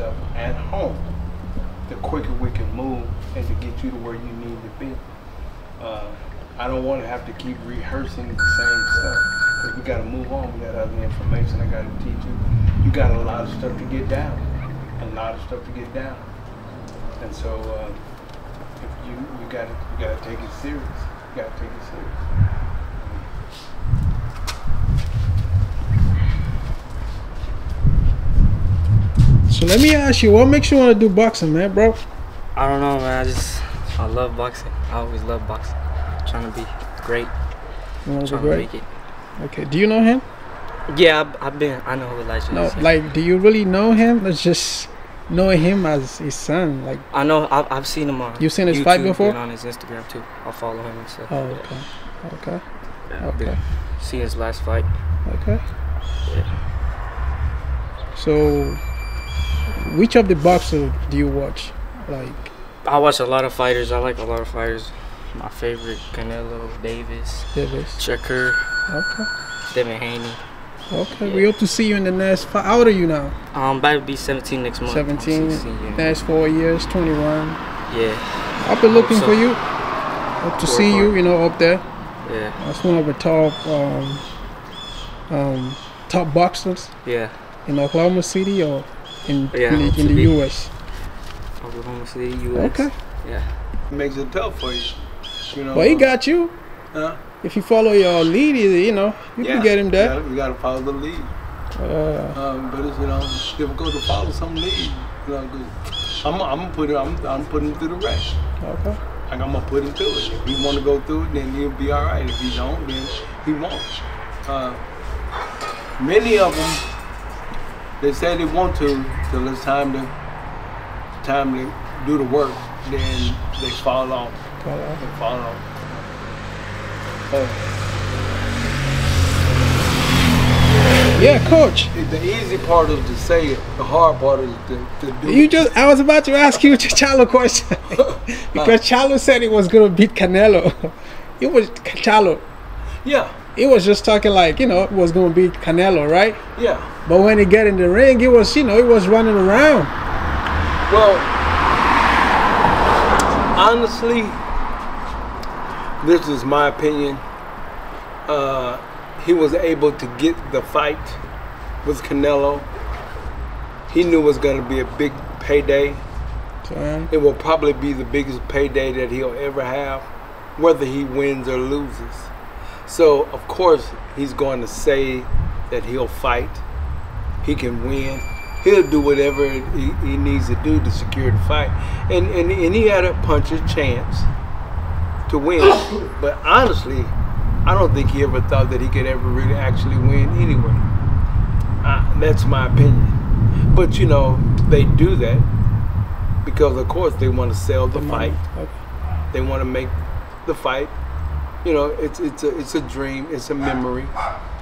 stuff at home, the quicker we can move and to get you to where you need to be. Uh, I don't want to have to keep rehearsing the same stuff because we got to move on. We got other information I got to teach you. You got a lot of stuff to get down, a lot of stuff to get down, and so uh, if you you got to you got to take it serious. You got to take it serious. So let me ask you, what makes you want to do boxing, man, bro? I don't know, man. I just I love boxing. I always love boxing. Trying to be great. You want to Trying be to great? make it. Okay. Do you know him? Yeah, I've, I've been. I know who Elijah No. is. Like, do you really know him? Let's just knowing him as his son. Like, I know. I've, I've seen him on. You've seen his YouTube fight before? and on his Instagram too. I follow him and stuff. oh, Yeah. okay, okay, Yeah, I've been okay, seeing his last fight. okay. Yeah. So, which of the boxers do you watch? Like, I watch a lot of fighters. I like a lot of fighters. My favorite Canelo, Davis, Davis. Checker, Okay. Devin Haney. Okay. Yeah. We hope to see you in the next. Fight. How old are you now? I'm about to be 17 next month. 17. 16, yeah. Next four years, 21. yeah, I've been looking So- for you. Hope to Work see you. You know, up there. yeah, That's one of the top um, um, top boxers yeah. in Oklahoma City or in Yeah, in, the, in the be. U.S. Oklahoma City, U.S. Okay. Yeah. It makes it tough for you. You know. Well, he got you. Huh? If you follow your lead, you you know you can get him You there. gotta, you gotta follow the lead. Uh, Um, but it's you know it's difficult to follow some lead. You know, 'cause I'm I'm gonna put. I'm I'm putting him through the race. okay. Like I'm gonna put him through it. If he want to go through it, then he'll be all right. If he don't, then he won't. Uh, many of them, they say they want to till it's time to time to do the work. Then they fall off. Got it. They fall off. Uh, Yeah, coach. the easy part is to say it. The hard part is to, to do You it. just I was about to ask you a Charlo question because Charlo said he was gonna beat Canelo. It was Charlo. Yeah, He was just talking like you know it was gonna beat Canelo, right? yeah. But when he get in the ring, it was you know he was running around. Well, honestly, this is my opinion. Uh, he was able to get the fight with Canelo. He knew it was going to be a big payday. It will probably be the biggest payday that he'll ever have, whether he wins or loses. So, of course, he's going to say that he'll fight. He can win. He'll do whatever he, he needs to do to secure the fight. And, and, and he had a puncher's chance to win. But honestly, I don't think he ever thought that he could ever really actually win anyway. Uh, that's my opinion. But you know, they do that because, of course, they want to sell the fight. They want to make the fight. You know, it's it's a it's a dream. It's a memory.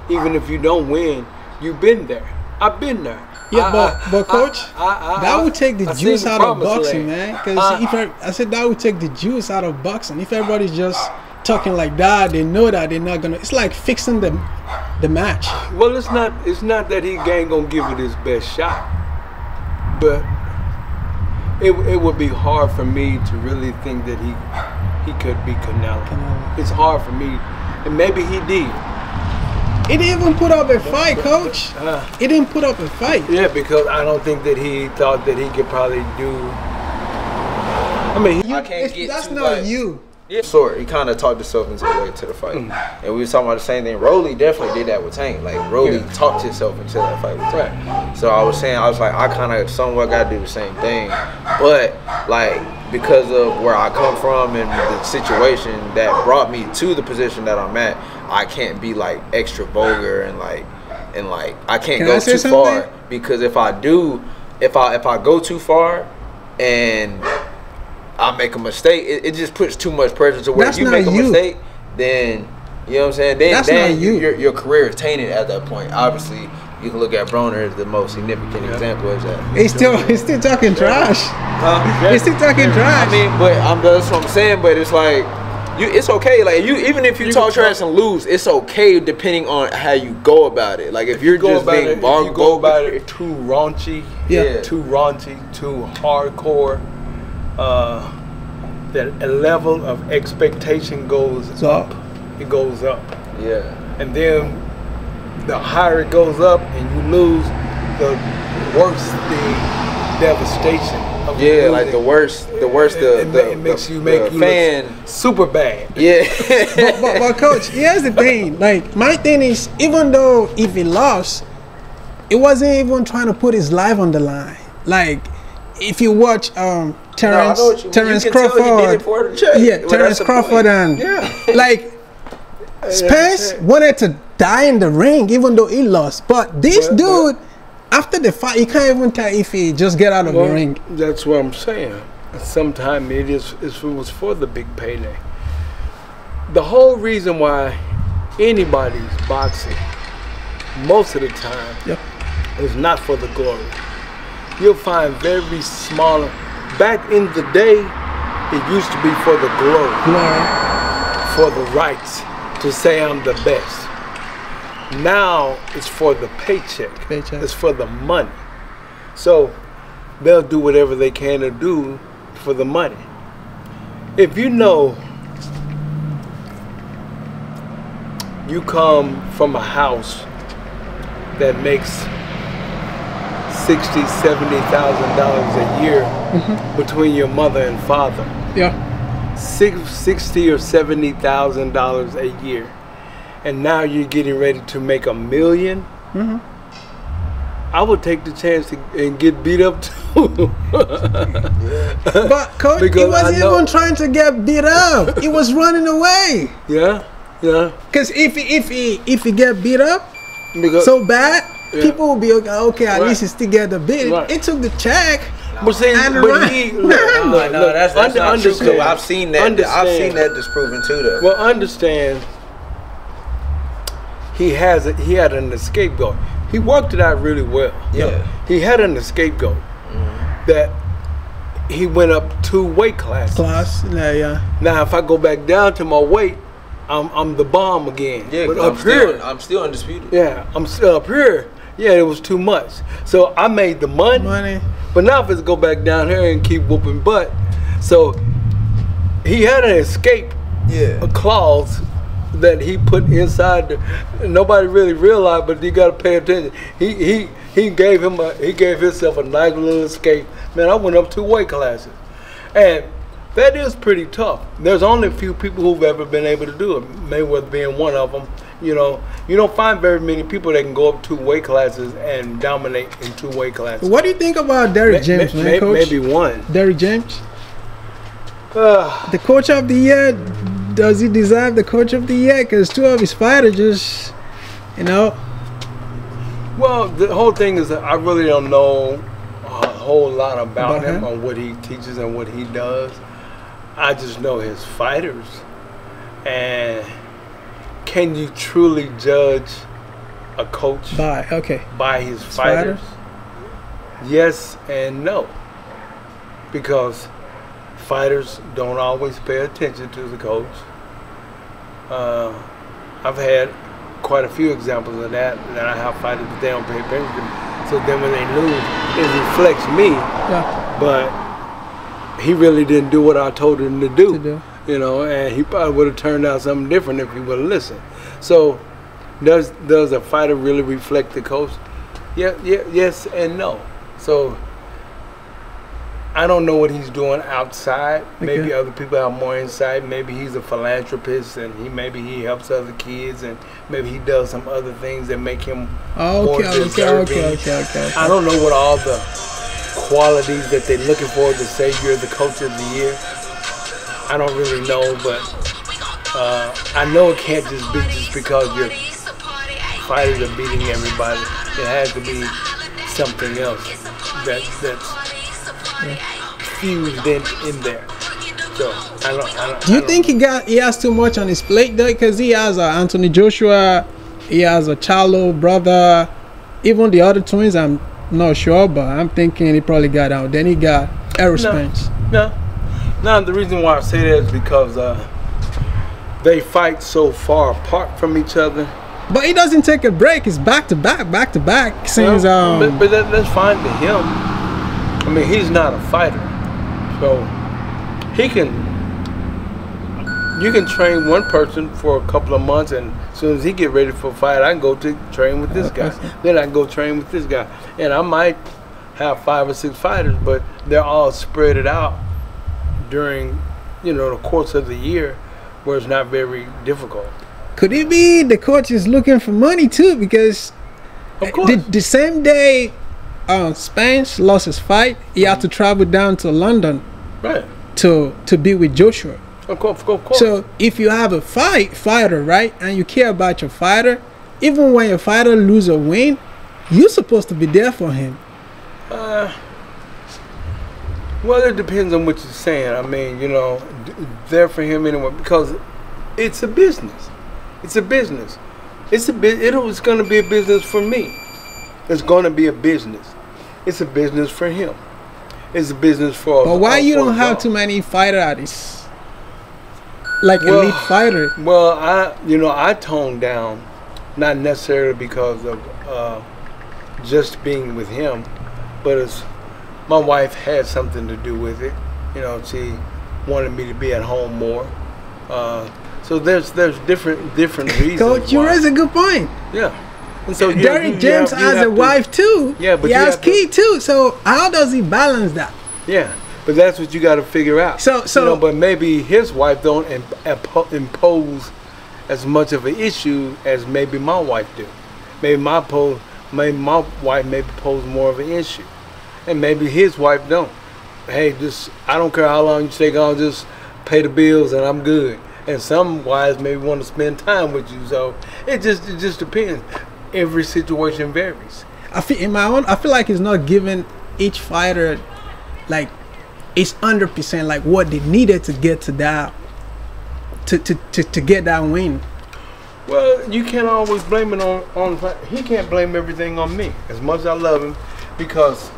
Even if you don't win, you've been there. I've been there. Yeah, I- but I- but coach, I- that would take the juice out of boxing, land. man. Because Uh, if I, I said that would take the juice out of boxing. If everybody's just talking like that, they know that they're not gonna. It's like fixing the the match. Well, it's not. It's not that he ain't gonna give it his best shot, but it it would be hard for me to really think that he he could be Canelo. Canelo. It's hard for me, and maybe he did. He didn't even put up a fight, coach. Uh, He didn't put up a fight. yeah, because I don't think that he thought that he could probably do. I mean, he, I can't get that's not like- you. Sort. He kind of talked himself into the way to the fight, and we was talking about the same thing. Rolly definitely did that with Tank. Like Rolly Yeah. talked himself into that fight with Tank. So I was saying, I was like, I kind of somewhat got to do the same thing, but like because of where I come from and the situation that brought me to the position that I'm at, I can't be like extra vulgar and like and like I can't Can go I too something? far because if I do, if I if I go too far and I make a mistake, it, it just puts too much pressure to where That's you make a you. mistake, then you know what I'm saying. Then, That's then you. Your, your career is tainted at that point. Obviously, you can look at Broner as the most significant example of that. He's still he's still talking trash. Huh? He's still talking trash. I mean, but I'm that's what I'm saying. But it's like you it's okay. Like you even if you, You talk trash and lose, it's okay depending on how you go about it. Like if, you're go just about being it, if you go about it too raunchy, Yeah. too raunchy, too hardcore, uh, that a level of expectation goes So- up. It goes up, Yeah. and then the higher it goes up, and you lose, the worse the devastation. Of Yeah, like the worst, the worst, the, it, the, it makes the- you make you fan. super bad. Yeah. but, but, but coach, here's the thing. Like my thing is, even though if he lost, it wasn't even trying to put his life on the line. Like if you watch um Terrence what you- Terrence you can tell he Crawford, did it for the check. yeah, Well, Terrence Crawford and Yeah. like Spence it. wanted to die in the ring even though he lost. But this But- dude, after the fight, you can't even tell if he just get out of Well, the ring. That's what I'm saying. Sometimes it is it was for the big payday. The whole reason why anybody's boxing, most of the time, Yep. is not for the glory. You'll find very small. Back in the day, it used to be for the glory, Glory. for the rights to say I'm the best. Now it's for the paycheck. Paycheck. It's for the money. So they'll do whatever they can to do for the money. If you know you come from a house that makes sixty, seventy thousand dollars a year mm-hmm. between your mother and father, Yeah. Six, sixty or seventy thousand dollars a year, and now you're getting ready to make a 1000000 mm-hmm. I would take the chance to, and get beat up too. But coach, he Because wasn't even trying to get beat up. he was running away. yeah, yeah. Cause if he, if he if he get beat up Because so bad, Yeah. people will be okay. Okay, at Right. least he still get the beat. Right. It took the check. But see, and but he, No, No, no, that's, that's under- not true. 'cause understand. I've seen that. I've seen that disproven too, though. Well, understand. He has a, he had an escape scapegoat. He worked it out really well. Yeah. He had an scapegoat mm-hmm. that he went up two weight classes. Class, yeah, yeah. Now, if I go back down to my weight, I'm I'm the bomb again. yeah, but 'cause up I'm here, still, I'm still undisputed. yeah, I'm still up here. Yeah, it was too much. So I made the money. Money. But now if it's go back down here and keep whooping butt, so he had an escape Yeah. a clause that he put inside. The, nobody really realized, but you got to pay attention. He he he gave him a he gave himself a nice little escape. Man, I went up two weight classes, and that is pretty tough. There's only a few people who've ever been able to do it. Mayweather being one of them. You know, you don't find very many people that can go up two weight classes and dominate in two weight classes. What do you think about Derrick James, ma- man, ma- coach? Maybe one. Derrick James, Uh, the coach of the year. Does he deserve the coach of the year? Because two of his fighters just, you know, Well, the whole thing is that I really don't know a whole lot about, About him him? on what he teaches and what he does. I just know his fighters. And can you truly judge a coach bye. Okay. by his fighters? fighters? Yes and no. Because fighters don't always pay attention to the coach. Uh, I've had quite a few examples of that that I have fighters that they don't pay attention. So then when they lose, it reflects me. Yeah. But he really didn't do what I told him to do. To do. You know, and he probably would have turned out something different if he would have listened. So does does a fighter really reflect the coach? Yeah, yeah, yes and no. So I don't know what he's doing outside. Maybe other people have more insight. Maybe he's a philanthropist and he maybe he helps other kids and maybe he does some other things that make him Oh, more okay, okay, deserving. okay, okay, okay, okay. I don't know what all the qualities that they're looking for to say you're the coach of the year. I don't really know, but uh, I know it can't just be just because your fighters are beating everybody. It has to be something else that that's fused in in there. So I don't. I don't Do you don't- think he got he has too much on his plate though? Because he has a Anthony Joshua, he has a Charlo brother, even the other twins. I'm not sure, but I'm thinking he probably got out. Then he got Errol No. No. No, the reason why I say that is because uh, they fight so far apart from each other. But he doesn't take a break. It's back to back, back to back. Seems. Well, um, but, but that, that's fine to him. I mean, he's not a fighter, so he can. You can train one person for a couple of months, and as soon as he get ready for a fight, I can go to train with this guy. then I can go train with this guy, and I might have five or six fighters, but they're all spread it out during, you know, the course of the year, where it's not very difficult. could it be the coach is looking for money too? Because Of course, the, the same day, uh, Spence lost his fight, he had to travel down to London right? to to be with Joshua. Of course, of course. So if you have a fight fighter, right, and you care about your fighter, even when your fighter lose or win, you're supposed to be there for him. Uh, well, it depends on what you're saying. I mean, you know, there for him anyway because it's a business. It's a business. It's a bit. It was going to be a business for me. It's going to be a business. It's a business for him. It's a business for. But why you don't have too many fighter artists? Like Well- elite fighter. Well, I you know I toned down, not necessarily because of uh, just being with him, but it's my wife had something to do with it. You know, she wanted me to be at home more. Uh, so there's there's different different reasons. Coach, you raise a good point. Yeah. And so you- Derrick you- you James have- has a to- wife too. Yeah, but he has have to- too. So how does he balance that? Yeah, but that's what you got to figure out. So- so- you know, but maybe his wife don't imp- impose as much of an issue as maybe my wife do. Maybe my pose, maybe my wife maybe pose more of an issue, and maybe his wife don't. Hey, just I don't care how long you take on, just pay the bills and I'm good. And some wives maybe want to spend time with you, so it just it just depends. Every situation varies. I feel in my own. I feel like it's not giving each fighter like it's hundred percent like what they needed to get to that to to, to, to get that win. Well, you can't always blame it on on. He can't blame everything on me. As much as I love him, because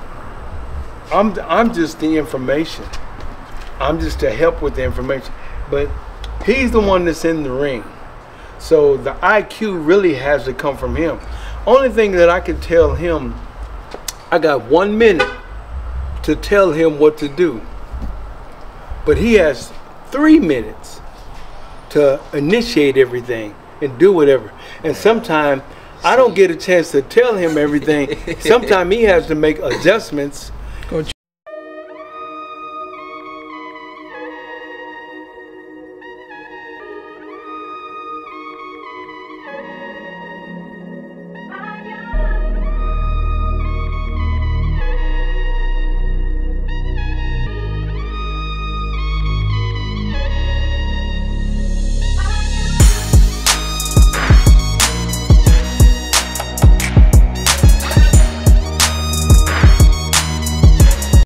I'm I'm just the information. I'm just to help with the information. But he's the one that's in the ring, so the IQ really has to come from him. Only thing that I can tell him, I got one minute to tell him what to do, but he has three minutes to initiate everything and do whatever. And sometimes I don't get a chance to tell him everything. sometimes he has to make adjustments